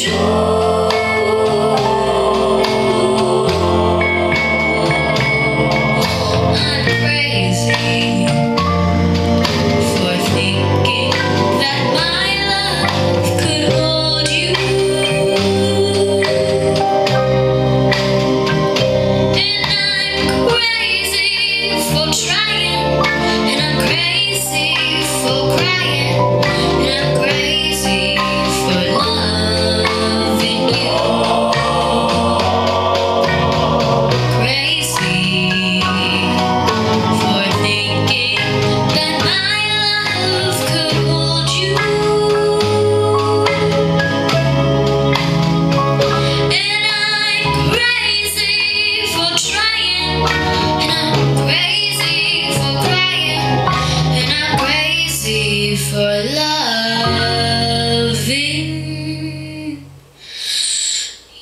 joy. for loving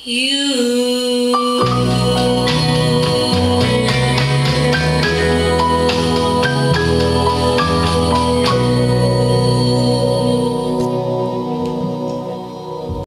you.